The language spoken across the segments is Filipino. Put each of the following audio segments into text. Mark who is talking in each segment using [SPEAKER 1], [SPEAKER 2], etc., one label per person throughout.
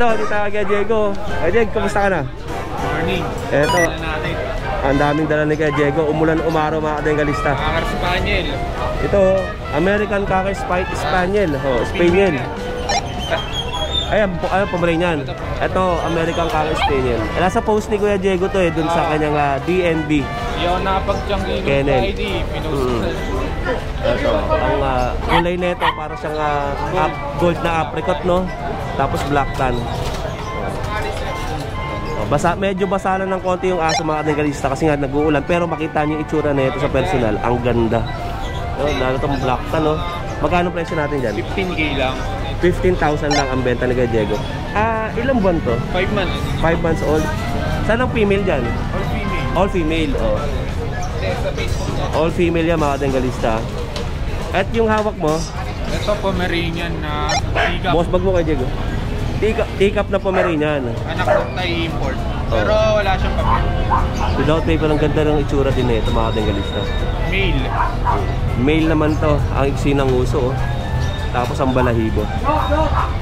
[SPEAKER 1] Ito, dito kay Diego. Ay, Diego, kumusta ka na?
[SPEAKER 2] Morning. Natin.
[SPEAKER 1] Ang daming dala ni kay Diego. Umulan umaraw mga kadengalista.
[SPEAKER 2] Kakar Spaniel.
[SPEAKER 1] Ito, American Cocker Spike Spaniel. Oh, Spaniel. Ayan, ayan, Pomeranian. Ito, American Cocker Spaniel. Eh, Nasa post ni Kuya Diego to eh, dun sa
[SPEAKER 2] Ah.
[SPEAKER 1] kanyang ah, DNB.
[SPEAKER 2] Hindi ako nakapag-junkie ng
[SPEAKER 1] Kennel.
[SPEAKER 2] ID. Pinost
[SPEAKER 1] Mm. Ito, ang ah, kulay nito para siyang ah, up, gold na apricot, no? Tapos black tan. Oh, Basa, medyo basa na ng konti yung aso mga kadengalista kasi nga nag-uulan pero makita niyo yung itsura na ito sa personal. Ang ganda. Oh, lalo itong black tan, no? Magkano presyo natin dyan?
[SPEAKER 2] 15k lang.
[SPEAKER 1] 15,000 lang ang benta ni Diego. Ah, ilang buwan to?
[SPEAKER 2] 5 months.
[SPEAKER 1] 5 months old. Saan ang female dyan?
[SPEAKER 2] All female.
[SPEAKER 1] All female, oh. All female yan mga kadengalista. At yung hawak mo,
[SPEAKER 2] Ito Pomeranian na sigap.
[SPEAKER 1] Boss bag mo kay Diego. Take, take up na Pomeranian.
[SPEAKER 2] Anak ng Thai import. Pero wala siyang papel.
[SPEAKER 1] Without paper, ang ganda ng itsura din nito mga kadengalista.
[SPEAKER 2] Male.
[SPEAKER 1] Male naman to, ang iksi ng uso. Oh. Tapos ang balahibo.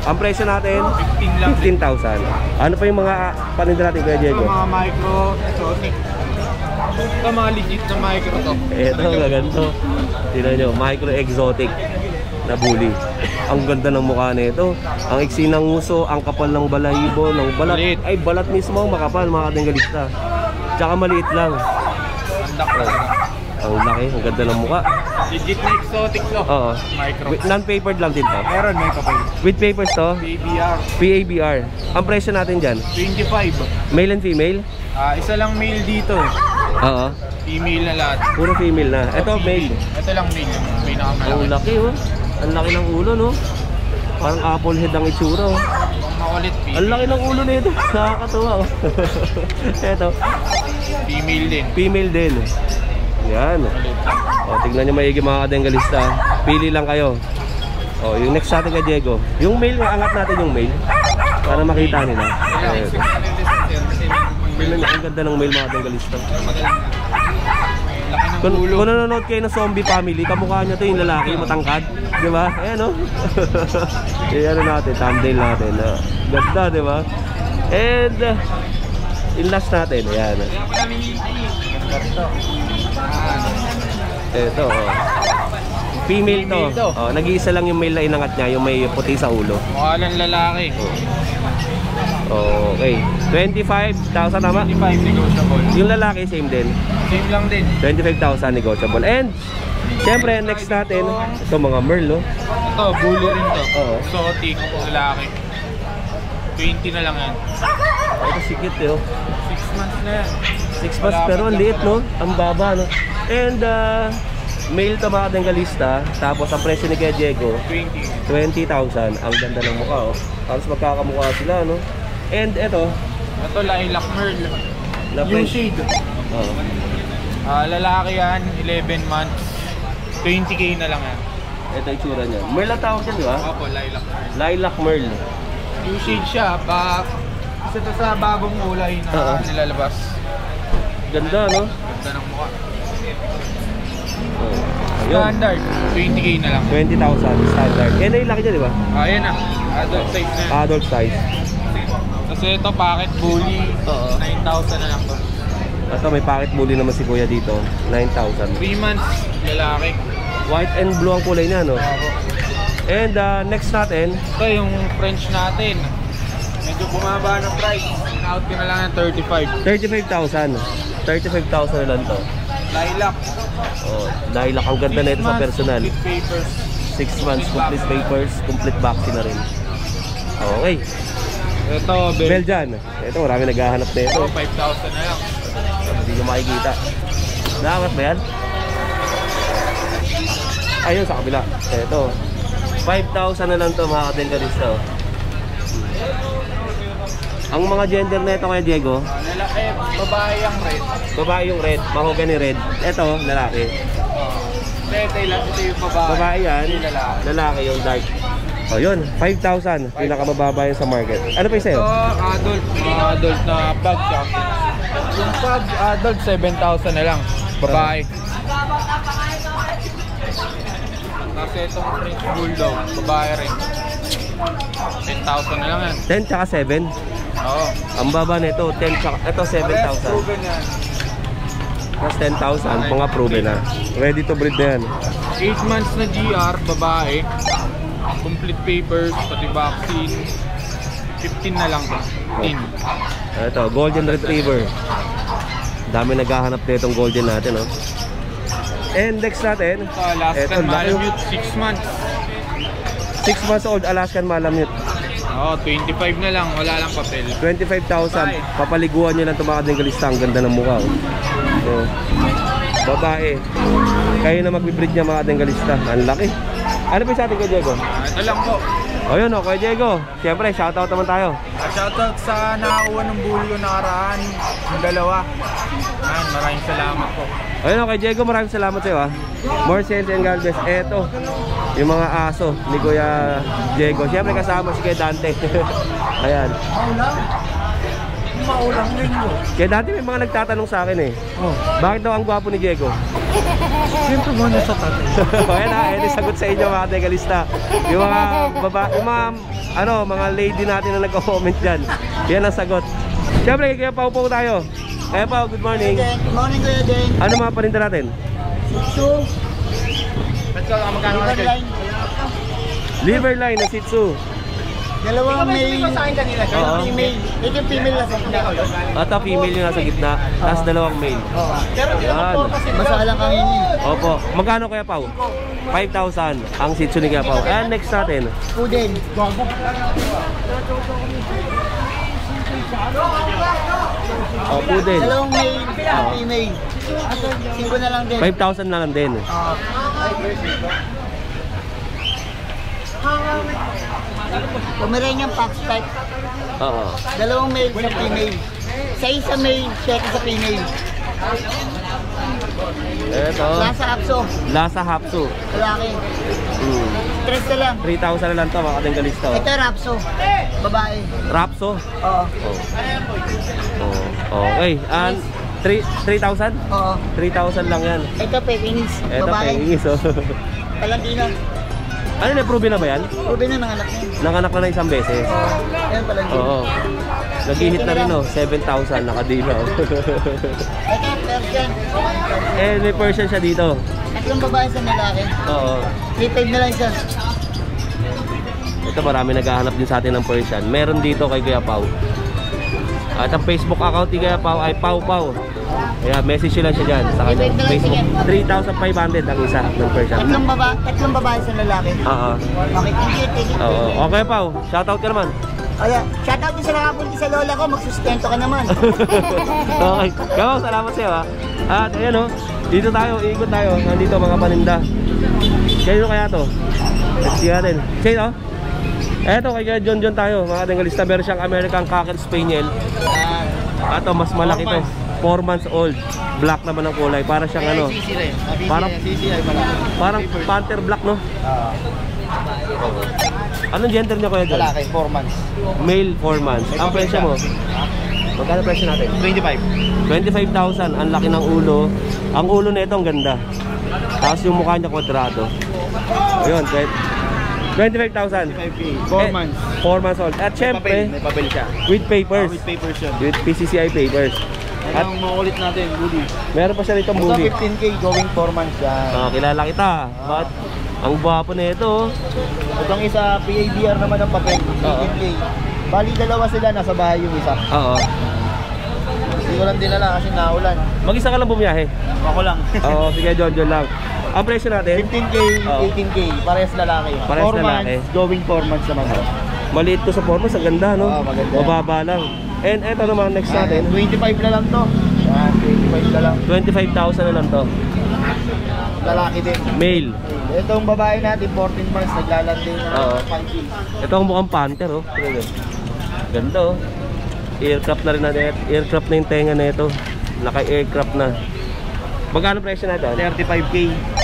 [SPEAKER 1] Ang presyo natin,
[SPEAKER 2] 15 lang.
[SPEAKER 1] 15,000. Ano pa yung mga paninda natin kay
[SPEAKER 2] Ito
[SPEAKER 1] Diego?
[SPEAKER 2] mga micro exotic. Ito mga legit na micro to.
[SPEAKER 1] Ito, gaganto. Tignan nyo, micro exotic na bully. Ang ganda ng mukha nito. Ang iksi ng uso, ang kapal ng balahibo, ng balat.
[SPEAKER 2] Maliit.
[SPEAKER 1] Ay, balat mismo ang makapal mga kadengalista. Tsaka maliit lang.
[SPEAKER 2] Andak ko.
[SPEAKER 1] Ang laki, ang ganda ng mukha.
[SPEAKER 2] Legit na exotic to.
[SPEAKER 1] Oo.
[SPEAKER 2] Micro.
[SPEAKER 1] Non-papered lang din to.
[SPEAKER 2] Meron may papel.
[SPEAKER 1] With papers to,
[SPEAKER 2] BBR.
[SPEAKER 1] PABR. Ang presyo natin dyan,
[SPEAKER 2] 25.
[SPEAKER 1] male and female?
[SPEAKER 2] Ah, isa lang male dito.
[SPEAKER 1] Oo.
[SPEAKER 2] Female na lahat.
[SPEAKER 1] Puro female na. Ito, male.
[SPEAKER 2] Ito lang male. Yung
[SPEAKER 1] Ang
[SPEAKER 2] pinakamalaki.
[SPEAKER 1] laki oh. Ang laki ng ulo no. Parang apple head ang itsura oh.
[SPEAKER 2] Makulit,
[SPEAKER 1] Ang laki ng ulo nito. Nakakatuwa oh. Ito,
[SPEAKER 2] Female din.
[SPEAKER 1] female din. Yan. O, tignan nyo maigi mga kadengalista. Pili lang kayo. O, yung next natin kay Diego. Yung male nga, angat natin yung male. Para makita nila. Ayan. Ang ganda ng male mga kadengalista. Kung, kung nanonood kayo ng zombie family, kamukha nyo to yung lalaki, matangkad. Di ba? Ayan o. Ayan ano natin, thumbnail natin. ah. Ganda, di ba? And, uh, yung last natin, ayan. Ito, oh. Female to.
[SPEAKER 2] Female to.
[SPEAKER 1] Oh, nag-iisa lang yung male na inangat niya, yung may puti sa ulo.
[SPEAKER 2] Mukha lang lalaki.
[SPEAKER 1] Okay. 25,000 tama?
[SPEAKER 2] 25 negotiable.
[SPEAKER 1] Yung lalaki, same din.
[SPEAKER 2] Same lang din.
[SPEAKER 1] 25,000 negotiable. And, syempre, next natin, ito mga Merl, oh.
[SPEAKER 2] Ito, bully rin to.
[SPEAKER 1] Oo.
[SPEAKER 2] Exotic, lalaki. 20 na lang yan.
[SPEAKER 1] Ito sikit, eh, oh.
[SPEAKER 2] 6 months na yan.
[SPEAKER 1] 6 months, pero ang liit, no? Ang baba, no? And, uh, male to mga tanggalista. Tapos, ang presyo ni Kuya Diego,
[SPEAKER 2] 20.
[SPEAKER 1] 20,000. Ang ganda ng mukha, oh. Tapos, magkakamukha sila, no? And, ito,
[SPEAKER 2] Ito, lilac merl. Yung shade.
[SPEAKER 1] Oh.
[SPEAKER 2] Ah, lalaki yan, 11 months. 20k na lang yan.
[SPEAKER 1] Ito yung tsura niya. Merl ang tawag yan, di ba?
[SPEAKER 2] Opo, lilac merl.
[SPEAKER 1] Lilac Merl.
[SPEAKER 2] Yung shade siya, pa... Isa to sa bagong kulay na
[SPEAKER 1] Oo.
[SPEAKER 2] nilalabas.
[SPEAKER 1] Ganda, no?
[SPEAKER 2] Ganda ng mukha.
[SPEAKER 1] Oh. Ayun.
[SPEAKER 2] Standard, 20k na lang.
[SPEAKER 1] 20,000 standard. Yan na yung laki niya, di ba?
[SPEAKER 2] Ayan na, adult size na yan.
[SPEAKER 1] Adult size.
[SPEAKER 2] Kasi ito, packet bully,
[SPEAKER 1] Oo.
[SPEAKER 2] 9,000 na lang to.
[SPEAKER 1] Ito, may pocket bully naman si Kuya dito. 9,000.
[SPEAKER 2] 3 months, lalaki.
[SPEAKER 1] White and blue ang kulay niya, no?
[SPEAKER 2] Opo.
[SPEAKER 1] And uh, next natin,
[SPEAKER 2] Ito yung French natin. Medyo bumaba ng price. In-out ko na lang ng 35.
[SPEAKER 1] 35,000. 35,000 na lang to.
[SPEAKER 2] Lilac.
[SPEAKER 1] Oh, dahil ang ganda na ito sa personal.
[SPEAKER 2] complete papers.
[SPEAKER 1] 6 months, complete papers, complete vaccine na rin. Okay.
[SPEAKER 2] Ito, bel.
[SPEAKER 1] Belgian. Ito, marami naghahanap na ito.
[SPEAKER 2] Ito, 5,000 na lang.
[SPEAKER 1] Hindi nyo makikita. Naangat ba yan? Ayun, sa kabila. Ito. 5,000 na lang to mga katengarista. oh. Ang mga gender na ito kay Diego,
[SPEAKER 2] Lalaki, babae ang red.
[SPEAKER 1] babae yung red, mahogany red. Ito, lalaki.
[SPEAKER 2] Ito, ito, yung- ito yung babae.
[SPEAKER 1] Babae yan,
[SPEAKER 2] Ito yung lalaki.
[SPEAKER 1] lalaki yung dark. O yun, 5,000. Pinakamababa yun sa market. Ano pa yung
[SPEAKER 2] Ito,
[SPEAKER 1] sa'yo?
[SPEAKER 2] adult. Mga adult na pug siya. Yung pug, adult, 7,000 na lang. Babae. Tapos itong French Bulldog, babae rin.
[SPEAKER 3] 10,000 na lang yan.
[SPEAKER 1] 10 tsaka 7.
[SPEAKER 3] Oo.
[SPEAKER 1] Ang baba nito, 10 tsaka, ito
[SPEAKER 3] Parehas
[SPEAKER 1] 7,000.
[SPEAKER 3] proven yan.
[SPEAKER 1] Plus 10,000, mga proven na. Ready to breed na yan.
[SPEAKER 3] 8 months na GR, babae. Complete papers, pati vaccine. 15 na lang. 15.
[SPEAKER 1] Ito, Golden Retriever. Dami naghahanap na itong Golden natin, no? And next natin,
[SPEAKER 3] Ito, Alaskan Malamute, 6 months.
[SPEAKER 1] 6 months old Alaskan Malamute.
[SPEAKER 3] Oo, 25 na lang, wala lang papel.
[SPEAKER 1] 25,000. Papaliguan nyo lang itong mga dengalista. Ang ganda ng mukha. oh. So, babae. Kayo na magbibreed niya mga dengalista. Ang laki. Ano pa sa atin kay Diego?
[SPEAKER 3] Ah, Ito lang po.
[SPEAKER 1] O yun o, kay Diego. Siyempre, shoutout naman tayo.
[SPEAKER 3] Ah, Shoutout sa nakakuha ng yung nakaraan. Yung dalawa. Yan, maraming salamat po.
[SPEAKER 1] Ayun o, kay Diego, maraming salamat sa iyo ha. More sense and God bless. Eto, yung mga aso ni Kuya Diego. Siyempre kasama si Kuya Dante. Ayan.
[SPEAKER 3] Maulang linggo.
[SPEAKER 1] Kaya dati may mga nagtatanong sa akin eh.
[SPEAKER 3] Oh.
[SPEAKER 1] Bakit daw ang gwapo ni Diego?
[SPEAKER 3] Siyempre mo na sa tatay.
[SPEAKER 1] Ayan na, ayan yung sagot sa inyo mga degalista. Yung mga baba, yung mga ano, mga lady natin na nagko-comment diyan. Yan ang sagot. Siyempre, kaya po tayo. Kaya Pau, good morning.
[SPEAKER 4] Good morning, Kuya Den.
[SPEAKER 1] Ano mga paninda natin?
[SPEAKER 3] Let's go, magkano ka
[SPEAKER 4] liver line.
[SPEAKER 1] Liver line na Shih Tzu.
[SPEAKER 4] Dalawang male,
[SPEAKER 1] Oo.
[SPEAKER 4] female. Ito yung female na sa gitna.
[SPEAKER 1] At ang female yung nasa gitna, tapos dalawang male.
[SPEAKER 4] Oo.
[SPEAKER 1] Yan.
[SPEAKER 4] Masalang ang ini.
[SPEAKER 1] Opo. Magkano kaya Pau? 5,000 ang Shih Tzu ni Kaya Pau. And next natin,
[SPEAKER 4] Puden.
[SPEAKER 1] oh, poodle.
[SPEAKER 4] Dalawang male, isang female. Singko na lang din.
[SPEAKER 1] 5,000 na lang din.
[SPEAKER 4] Oo. Pomeranian Fox type.
[SPEAKER 1] Oo.
[SPEAKER 4] Dalawang male, isang female. Sa isa male, siya sa female.
[SPEAKER 1] Ito.
[SPEAKER 4] Lasa Apso,
[SPEAKER 1] Lasa Hapsu.
[SPEAKER 4] lalaki.
[SPEAKER 1] Hmm.
[SPEAKER 4] Stress na lang.
[SPEAKER 1] 3,000 na lang to mga kadengalista. oh.
[SPEAKER 4] Ito Rapso, babae.
[SPEAKER 1] Rapso.
[SPEAKER 4] Oo.
[SPEAKER 1] Oh. Okay. And 3 3,000?
[SPEAKER 4] Oo.
[SPEAKER 1] 3,000 lang yan.
[SPEAKER 4] Ito Pepins,
[SPEAKER 1] Ito pengis oh. ano na proven na ba yan?
[SPEAKER 4] Ruby na ng anak niya.
[SPEAKER 1] Nanganak na na isang beses.
[SPEAKER 4] Oo. Yan Palandino.
[SPEAKER 1] Oo. Nag-hit na rin oh, 7,000 nakadila oh.
[SPEAKER 4] Ito Persian.
[SPEAKER 1] eh may Persian siya dito.
[SPEAKER 4] Tatlong babae sa lalaki.
[SPEAKER 1] Oo.
[SPEAKER 4] 3-5 na lang siya.
[SPEAKER 1] Ito marami naghahanap din sa atin ng Persian. Meron dito kay Kuya Pau. At ang Facebook account ni Kuya Pau ay Pau Pau. Kaya message lang siya dyan sa kanyang Facebook. 3,500 ang isa ng Persian.
[SPEAKER 4] Tatlong babae, tatlong babae sa lalaki.
[SPEAKER 1] Oo.
[SPEAKER 4] Okay, thank you, thank you.
[SPEAKER 1] Oo. Okay Pau, shoutout ka naman.
[SPEAKER 4] Kaya, shoutout din sa nakapunti sa lola ko, magsustento ka naman.
[SPEAKER 1] okay. Kaya salamat sa iyo ha. At ayan oh, dito tayo, ikot tayo. Nandito mga paninda. Kaya kaya to? Let's see natin. Say no? Eto kay Kuya John John tayo, mga dengalista. Meron siyang American Cocker Spaniel. Ato, mas malaki to. 4 months old. Black naman ang kulay. Para siyang ano, Parang- parang panther black no? Anong gender niya Kuya John?
[SPEAKER 4] Lalaki, 4 months.
[SPEAKER 1] Male 4 months. Ang presyo mo? Magkano presyo natin?
[SPEAKER 4] 25.
[SPEAKER 1] 25,000. Ang laki ng ulo. Ang ulo nito ang ganda. Tapos yung mukha niya kwadrado. Ayun, 25,000.
[SPEAKER 4] 25K.
[SPEAKER 1] Eh, 4 months old. At syempre,
[SPEAKER 4] May papel siya.
[SPEAKER 1] with papers.
[SPEAKER 4] with papers yun.
[SPEAKER 1] With PCCI papers. At
[SPEAKER 4] Anong makulit natin, Bully?
[SPEAKER 1] meron pa siya rito
[SPEAKER 4] Ito
[SPEAKER 1] movie.
[SPEAKER 4] 15K going 4 months yan.
[SPEAKER 1] Ah, kilala kita. But ang gwapo na ito. oh.
[SPEAKER 4] Itong isa, PABR naman ang papel, 18K. Bali dalawa sila, nasa bahay yung isa.
[SPEAKER 1] Oo.
[SPEAKER 4] Hindi ko lang dinala kasi naulan.
[SPEAKER 1] Mag-isa ka lang bumiyahe.
[SPEAKER 4] Ako lang.
[SPEAKER 1] Oo, sige, John, John lang. Ang presyo natin,
[SPEAKER 4] 15K,
[SPEAKER 1] Oo.
[SPEAKER 4] 18K, parehas lalaki.
[SPEAKER 1] Parehas
[SPEAKER 4] 4
[SPEAKER 1] lalaki.
[SPEAKER 4] months, going 4 months naman.
[SPEAKER 1] maliit to sa formas. Ang ganda, no?
[SPEAKER 4] Oo, maganda.
[SPEAKER 1] Mababa lang. And eto naman, next natin.
[SPEAKER 4] 25 na lang to. Yan, 25 na lang.
[SPEAKER 1] 25,000 na lang to.
[SPEAKER 4] Lalaki din.
[SPEAKER 1] Male.
[SPEAKER 4] Itong babae natin, 14 months, naglalandi na
[SPEAKER 1] Oo.
[SPEAKER 4] 5K.
[SPEAKER 1] Ito ang mukhang panther, oh. Tingnan. Ganda, oh. Aircraft na rin natin. Aircraft na yung tenga na ito. Naka-aircraft na. Magkano presyo na ito?
[SPEAKER 4] 35K.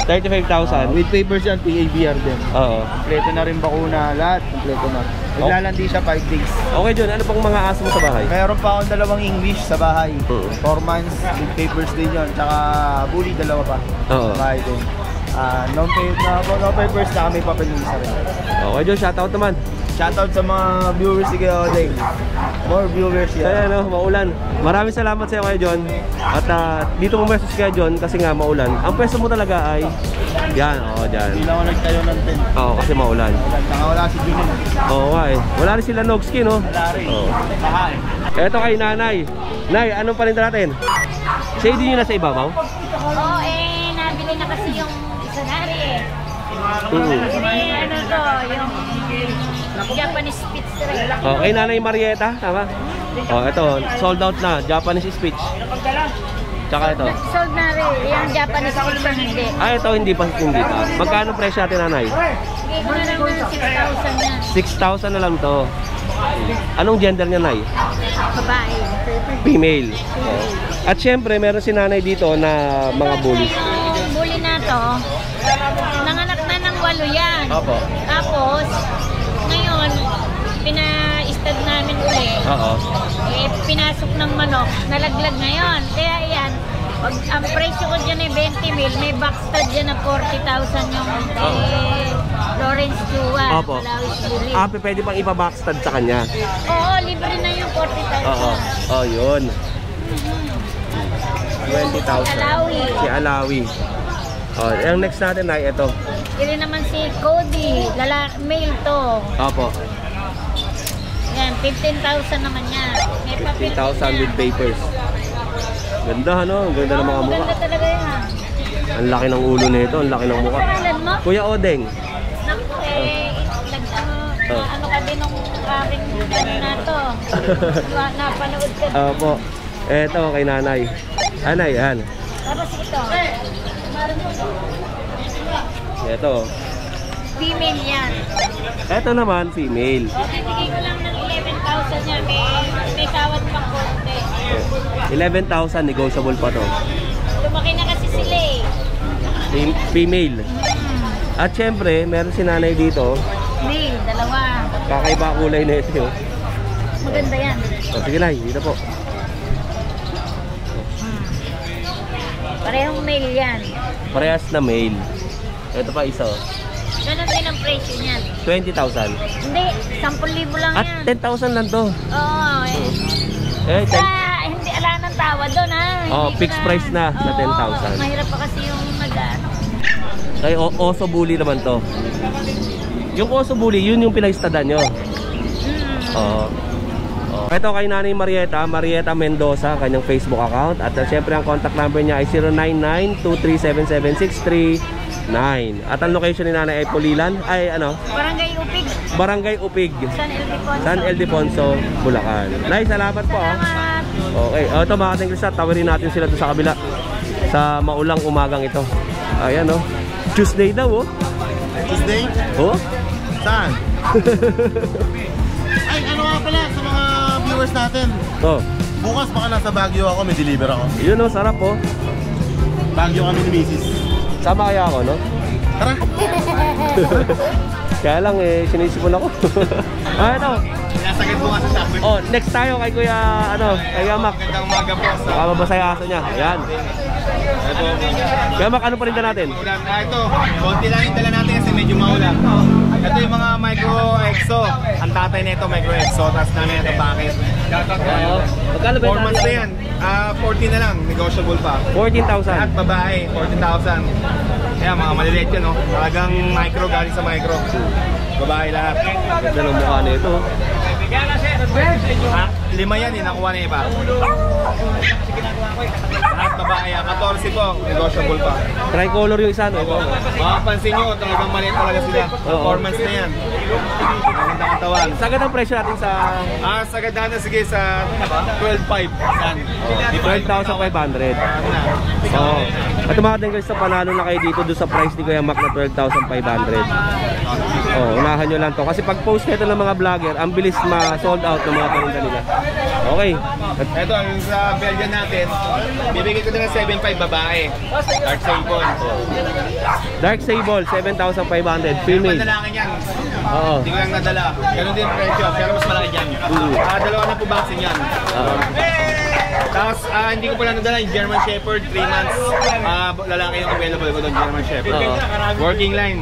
[SPEAKER 1] 35,000.
[SPEAKER 4] With papers yan, PABR din.
[SPEAKER 1] Oo.
[SPEAKER 4] Kompleto na rin bakuna, lahat. Kompleto na. Naglalandi siya 5 days.
[SPEAKER 1] Okay, John. Ano pang mga aso mo sa bahay?
[SPEAKER 4] Mayroon pa akong dalawang English sa bahay.
[SPEAKER 1] Oo.
[SPEAKER 4] 4 months, with papers din yun. Tsaka bully, dalawa pa.
[SPEAKER 1] Oo.
[SPEAKER 4] Sa bahay din. Ah, non-paper na, no papers na may papel yung isa rin.
[SPEAKER 1] Okay, John. Shoutout naman.
[SPEAKER 5] Shoutout sa mga viewers si Kuya Odeng. More viewers
[SPEAKER 1] Kaya
[SPEAKER 5] yan.
[SPEAKER 1] ano, maulan. Maraming salamat sa iyo Kuya John. At ah, dito mo si Kuya John kasi nga maulan. Ang pwesto mo talaga ay yan, oo, dyan.
[SPEAKER 5] Hindi lang ako nagtayo ng tent.
[SPEAKER 1] Oo, kasi maulan.
[SPEAKER 5] Saka wala si Junin.
[SPEAKER 1] Oo nga eh. Wala rin sila Nogsky, no?
[SPEAKER 5] Wala rin.
[SPEAKER 1] Oo.
[SPEAKER 5] Saka eh.
[SPEAKER 1] Eto kay nanay. Nay, anong paninda natin? Shady nyo na sa ibabaw?
[SPEAKER 6] Oo, eh, nabili na kasi yung isanari eh.
[SPEAKER 1] Mm.
[SPEAKER 6] Hindi, ano to, yung Japanese Spitz rin.
[SPEAKER 1] Oh, kay nanay Marieta, tama? Oh, ito, sold out na. Japanese speech. Tsaka ito.
[SPEAKER 6] Sold na rin, yung Japanese Spitz ang hindi.
[SPEAKER 1] Ah, ito hindi pa hindi pa. Magkano presyo natin nanay?
[SPEAKER 6] Ko na lang ng 6,000 yan.
[SPEAKER 1] 6,000 na lang to. Anong gender niya, Nay?
[SPEAKER 6] Babae.
[SPEAKER 1] Female. At syempre, meron si nanay dito na mga bullies.
[SPEAKER 6] Yung bully na to, nanganak na ng walo yan.
[SPEAKER 1] Opo.
[SPEAKER 6] Tapos, ngayon, pina-stud namin uli.
[SPEAKER 1] Oo.
[SPEAKER 6] Eh, pinasok ng manok, nalaglag ngayon. Kaya yan, pag, ang presyo ko dyan ay 20 mil, may backstud dyan na 40,000 yung eh, Lawrence Chua.
[SPEAKER 1] Opo. Ah, pwede pang ipa-backstand sa kanya.
[SPEAKER 6] Oo, libre na yung 40,000.
[SPEAKER 1] Oo. Oh, yun. 20,000.
[SPEAKER 6] Alawi.
[SPEAKER 1] Si Alawi. Oh, yung next natin ay ito.
[SPEAKER 6] Yun naman si Cody, lala male to.
[SPEAKER 1] Opo.
[SPEAKER 6] Yan, 15,000 naman yan. May papel
[SPEAKER 1] 15,000 with papers. Ganda, ano? Ang ganda ng mga mukha.
[SPEAKER 6] Ganda talaga yan.
[SPEAKER 1] Ang laki ng ulo nito, ang laki ng mukha. Kuya Odeng.
[SPEAKER 6] Naku eh, nag, ano,
[SPEAKER 1] Oh.
[SPEAKER 6] ano ka din ng aking ano na to. Na- Napanood ka din.
[SPEAKER 1] Opo. Eto kay nanay. Anay, yan.
[SPEAKER 6] Tapos ito,
[SPEAKER 1] Eto.
[SPEAKER 6] female yan.
[SPEAKER 1] Eto naman, female.
[SPEAKER 6] O, bibigay ko lang ng 11,000 yan. May, may tawad pang konti.
[SPEAKER 1] 11,000 negotiable pa to.
[SPEAKER 6] Lumaki na kasi sila eh.
[SPEAKER 1] Fem- Female. At syempre, meron si nanay dito.
[SPEAKER 6] Male, dalawa.
[SPEAKER 1] Kakaiba kulay na ito.
[SPEAKER 6] Maganda yan.
[SPEAKER 1] O, sige nay, dito po.
[SPEAKER 6] Parehong male yan.
[SPEAKER 1] Parehas na male. Ito pa isa. oh.
[SPEAKER 6] Ganon din ang presyo niyan.
[SPEAKER 1] 20,000.
[SPEAKER 6] Hindi, 10,000 lang
[SPEAKER 1] At
[SPEAKER 6] yan.
[SPEAKER 1] 10,000 lang to.
[SPEAKER 6] Oo, eh.
[SPEAKER 1] Eh,
[SPEAKER 6] Sa,
[SPEAKER 1] 10,
[SPEAKER 6] hindi ala ng tawad doon ha.
[SPEAKER 1] Oh,
[SPEAKER 6] Hindi
[SPEAKER 1] fixed
[SPEAKER 6] ko
[SPEAKER 1] price na, na
[SPEAKER 6] Oo,
[SPEAKER 1] 10,000.
[SPEAKER 6] Mahirap pa kasi yung nag ano.
[SPEAKER 1] kay Oso Bully naman to. Yung Oso Bully, yun yung pinag-stadan nyo.
[SPEAKER 6] Mm.
[SPEAKER 1] Oo. Oh. Ito kay Nanay Marieta, Marieta Mendoza, kanyang Facebook account. At uh, syempre ang contact number niya ay 099-2377639. At ang location ni Nanay ay Pulilan, ay ano,
[SPEAKER 6] Barangay Upig,
[SPEAKER 1] Barangay Upig,
[SPEAKER 6] San Ildefonso.
[SPEAKER 1] San Ildefonso, Bulacan. Nay, salamat po. ah.
[SPEAKER 6] Salamat.
[SPEAKER 1] Okay, o ito mga kating kristal, tawarin natin sila doon sa kabila. Sa maulang umagang ito. Ayan oh. Tuesday daw oh.
[SPEAKER 5] Tuesday?
[SPEAKER 1] Oh?
[SPEAKER 5] Saan? Ay, ano nga pala sa mga viewers natin.
[SPEAKER 1] Oh.
[SPEAKER 5] Bukas baka nasa Baguio ako, may deliver ako.
[SPEAKER 1] Yun oh, sarap oh.
[SPEAKER 5] Baguio kami ni Mrs.
[SPEAKER 1] Sama kaya ako, no?
[SPEAKER 5] Tara!
[SPEAKER 1] Kaya lang eh, sinisipon ako. ah, ito.
[SPEAKER 5] Sinasagad mo nga sa shopper.
[SPEAKER 1] Oh, next tayo kay Kuya, ano, kay Yamak.
[SPEAKER 5] Magandang umaga po sa...
[SPEAKER 1] Baka mabasa yung aso niya. Ayan.
[SPEAKER 5] Ito,
[SPEAKER 1] Kaya Mak, ano pa rin natin?
[SPEAKER 5] Ah, ito, konti lang yung dala natin kasi medyo maulan. Ito yung mga micro exo. Ang tatay nito micro exo, tapos namin ito bakit.
[SPEAKER 1] Oo. Magkano ba
[SPEAKER 5] 4 months na yan. Ah, 14 na lang, negotiable pa.
[SPEAKER 1] 14,000.
[SPEAKER 5] At babae, 14,000. Kaya mga maliliit yun, no? Talagang micro galing sa micro. Babae lahat.
[SPEAKER 1] Ganda ng mukha na
[SPEAKER 5] Ah, lima yan, eh, nakuha na iba. Lahat babae, ah, 14 po, negotiable pa.
[SPEAKER 1] Tricolor yung isa, no? Ito.
[SPEAKER 5] Makapansin nyo, talagang maliit talaga sila. Performance na yan. Maganda katawan.
[SPEAKER 1] Sagad ang presyo natin sa
[SPEAKER 5] Ah, sa ganda na sige sa 12.5. Yan.
[SPEAKER 1] 12,500. Oo. At mga dengers sa panalo na kayo dito doon sa price ni Kuya Mac na 12,500. Oh, unahan nyo lang to. Kasi pag post nito ng mga vlogger, ang bilis ma-sold out ng mga paninda nila. Okay.
[SPEAKER 5] Ito, yung sa Belgian natin, bibigay ko ng 7.5 babae. Dark Sable.
[SPEAKER 1] Dark Sable, 7,500.
[SPEAKER 5] Pero
[SPEAKER 1] Female.
[SPEAKER 5] pandalangan yan.
[SPEAKER 1] Oo.
[SPEAKER 5] Hindi ko lang nadala. Ganun din presyo, pero mas malaki dyan.
[SPEAKER 1] Mm.
[SPEAKER 5] Ah, dalawa na po vaccine yan.
[SPEAKER 1] Oo.
[SPEAKER 5] Tapos, ah, hindi ko pala nadala yung German Shepherd, 3 months. Ah, lalaki yung available ko doon, German Shepherd.
[SPEAKER 1] Oo.
[SPEAKER 5] Working line.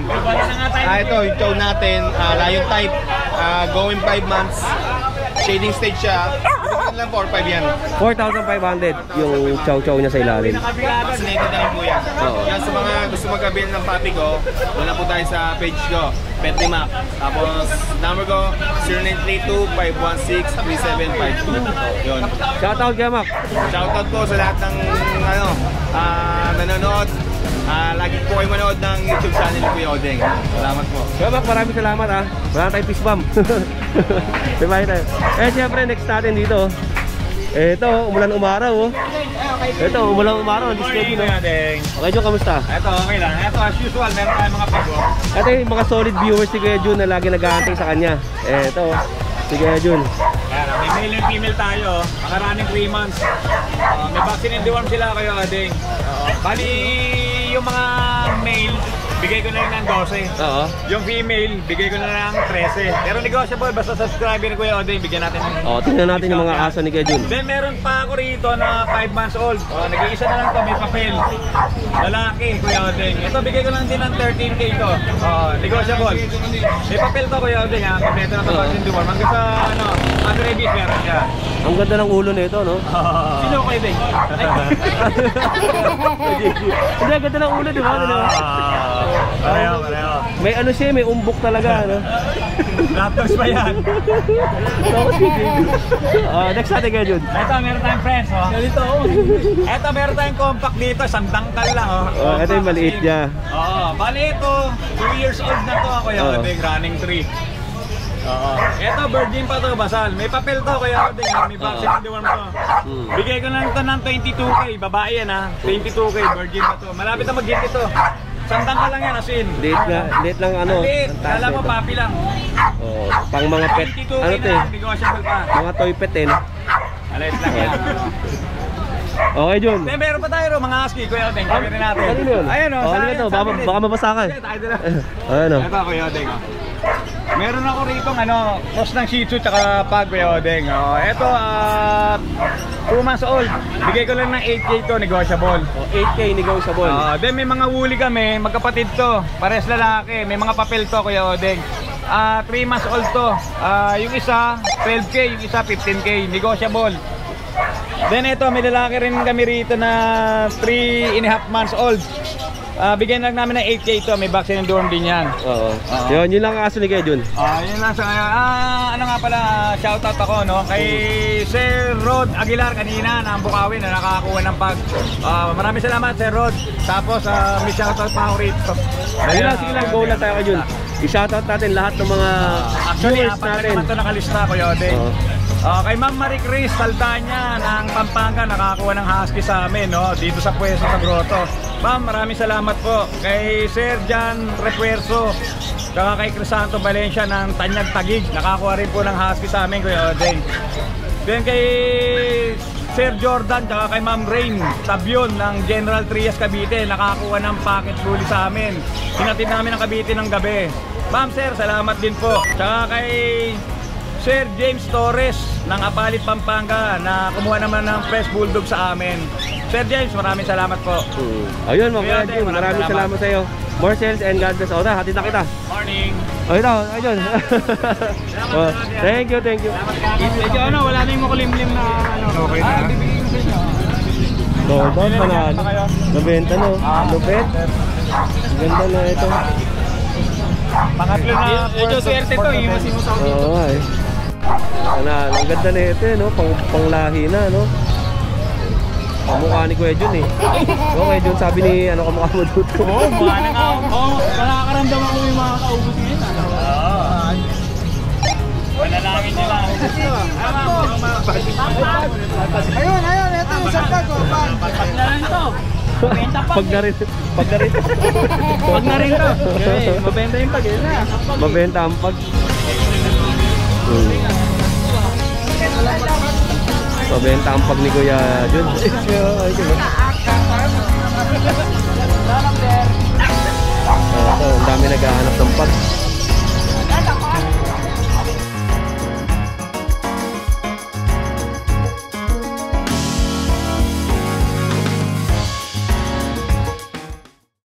[SPEAKER 5] Ah, ito, yung chow natin, ah, lion type.
[SPEAKER 4] ah, going 5 months. Shading stage siya. Bibigyan lang 4-5 yan.
[SPEAKER 1] 4,500 yung chow-chow niya sa ilalim.
[SPEAKER 4] Vaccinated na rin po yan.
[SPEAKER 1] Oo.
[SPEAKER 4] Yan sa mga gusto mag-avail ng papi ko, wala po tayo sa page ko, Petimac. Tapos number ko, 0932-516-3752. Yun.
[SPEAKER 1] Shoutout kay Mac.
[SPEAKER 4] Shoutout po sa lahat ng ano, ah, nanonood. Ah, lagi po kayo manood ng YouTube channel ni Kuya Odeng. Salamat po.
[SPEAKER 1] Mac, maraming salamat ha. Wala tayong fist bump. diba tayo? Eh, syempre, next natin dito. Eh, ito, umulan umaraw oh. Ito, umulan umaraw. Oh.
[SPEAKER 4] Odeng.
[SPEAKER 1] Okay, Jun, kamusta?
[SPEAKER 4] Ito, okay lang. Ito, as usual, meron tayong mga pigo.
[SPEAKER 1] Ito yung mga solid viewers si Kuya Jun na lagi nag-aantay sa kanya. Eh, ito, si Kuya Jun.
[SPEAKER 3] Ayan, may male and female tayo. Nakaraning 3 months. Uh, may vaccine and deworm sila kayo, Ading. Uh, bali, yung mga male, bigay ko na rin ng 12.
[SPEAKER 1] Oo.
[SPEAKER 3] Yung female, bigay ko na ng 13. Pero negotiable, basta subscriber ni Kuya Oding, bigyan natin ng
[SPEAKER 1] Oh, tingnan natin yung mga aso ni Kuya Jun.
[SPEAKER 3] Then meron pa ako rito na 5 months old. Oh, nag-iisa na lang to, may papel. Lalaki, Kuya Oding. Ito bigay ko lang din ng 13k to. Oh, negotiable. May papel to, Kuya Oding ha. Kompleto na to
[SPEAKER 1] Oo.
[SPEAKER 3] deworm. Hanggang sa ano, ano rabies meron siya.
[SPEAKER 1] Ang ganda ng ulo nito, no?
[SPEAKER 3] Sino kayo, Ding?
[SPEAKER 1] Hindi, ang ganda ng ulo, di ba? Ano?
[SPEAKER 3] Pareho, pareho.
[SPEAKER 1] May ano siya, may umbok talaga, ano?
[SPEAKER 3] Laptops pa yan.
[SPEAKER 1] Ah, next natin Kuya Jun.
[SPEAKER 3] Ito, meron tayong friends, oh. Dito, oh. Ito, meron tayong compact dito, isang dangkal lang, oh.
[SPEAKER 1] Oh, ito yung maliit niya.
[SPEAKER 3] Oo, bali ito, 2 years old na to, Kuya
[SPEAKER 1] Oo.
[SPEAKER 3] Odeng, running 3. Oo. Ito, virgin pa to, basal. May papel to, Kuya Odeng, ha? may
[SPEAKER 1] Oo.
[SPEAKER 3] and deworm to.
[SPEAKER 1] Hmm.
[SPEAKER 3] Bigay ko lang ito ng 22k, babae yan ha. 22k, virgin pa to. Malapit na mag-hit ito. Sandang ka lang yan, asin.
[SPEAKER 1] Liit nga, liit lang ano. Taas
[SPEAKER 3] kala mo papi lang.
[SPEAKER 1] Oh, pang mga pet.
[SPEAKER 3] 22k
[SPEAKER 1] Ano to
[SPEAKER 3] na
[SPEAKER 1] eh? Mga toy pet eh.
[SPEAKER 3] Alayos lang yan.
[SPEAKER 1] Okay, Jun.
[SPEAKER 3] Then meron pa tayo, mga husky, Kuya Odeng, kami rin natin.
[SPEAKER 1] Kanino yun?
[SPEAKER 3] Ayan o,
[SPEAKER 1] halika to, baka, mabasa ka. eh.
[SPEAKER 3] Tayo dala.
[SPEAKER 1] Ano?
[SPEAKER 3] Ito, Kuya Odeng. Oh. Meron ako rito ano, cross ng Shih Tzu tsaka pag Kuya Odeng. Oh, ito, ah, 2 months old. Bigay ko lang ng 8K to, negotiable.
[SPEAKER 1] Oh, 8K negotiable.
[SPEAKER 3] Ah, then may mga woolly kami, magkapatid to. Pares lalaki, may mga papel to Kuya Odeng. Ah, 3 months old to. Ah, yung isa 12k, yung isa 15k, negotiable. Then ito, may lalaki rin kami rito na 3 and a half months old. Ah, bigyan lang namin ng 8k to, may vaccine dorm din yan.
[SPEAKER 1] Oo.
[SPEAKER 3] Oo.
[SPEAKER 1] Yun, yun lang ang aso ni Kuya Jun.
[SPEAKER 3] Ah, yun lang sa ngayon. Ah, ano nga pala, shoutout ako no kay Sir Rod Aguilar kanina ng Bukawin na nakakakuha ng pag. Ah, maraming salamat Sir Rod. Tapos ah, may shoutout pa ako rito.
[SPEAKER 1] Sige lang, sige lang, go lang tayo kay Jun. I-shoutout natin lahat ng mga
[SPEAKER 3] Actually,
[SPEAKER 1] viewers
[SPEAKER 3] apat na
[SPEAKER 1] natin.
[SPEAKER 3] naman ito nakalista ko Odeng.
[SPEAKER 1] Oo.
[SPEAKER 3] Ah, kay Ma'am Marie Chris Saldaña ng Pampanga nakakakuha ng husky sa amin no dito sa pwesto sa grotto. Ma'am, maraming salamat po. Kay Sir Jan Refuerzo Saka kay Crisanto Valencia ng Tanyag Tagig nakakuha rin po ng husky sa amin Kuya Odeng. Then kay Sir Jordan tsaka kay Ma'am Rain Tabion ng General Trias Cavite nakakuha ng packet bully sa amin. Hinatid namin ang Cavite ng gabi. Ma'am Sir, salamat din po. Tsaka kay Sir James Torres ng Apalit Pampanga na kumuha naman ng Fresh Bulldog sa amin. Sir James, maraming salamat po.
[SPEAKER 1] Hmm. Ayun, mga
[SPEAKER 3] Jun, maraming
[SPEAKER 1] maraming salamat sa iyo. More sales and God bless. O, na, hatid na kita.
[SPEAKER 3] Morning.
[SPEAKER 1] O, ito, ayun. oh, thank you, thank you.
[SPEAKER 3] Medyo ano, wala na yung makulimlim na ano. Okay na. Ah, bibigyan ko sa inyo.
[SPEAKER 1] So, ito, panalo. Nabenta, no? Lupet. Ganda na ito.
[SPEAKER 3] Pangatlo na. Medyo swerte to, yung masimusaw
[SPEAKER 1] Oo, ay. Panalo. Ang ganda na ito, eh, no? Pang, panglahi na, no? Kamukha ni Kuya Jun, eh. No, Kuya Jun, sabi ni, ano kamukha mo dito?
[SPEAKER 3] Oo, mukha na nga. Oo, nakakaramdam ako yung mga kaubos ngayon. Oo. Manalangin nyo lang.
[SPEAKER 7] Ayun, ayun, ito yung isang bag. oh, bag.
[SPEAKER 3] Pag na lang to.
[SPEAKER 1] Pag na rin, pag na rin.
[SPEAKER 3] Pag na rin to. Mabenta yung pag yun na.
[SPEAKER 1] Mabenta ang pag. Hmm. Mabenta ang pag ni Kuya Jun. Ah, ito, ang dami naghahanap ng pag.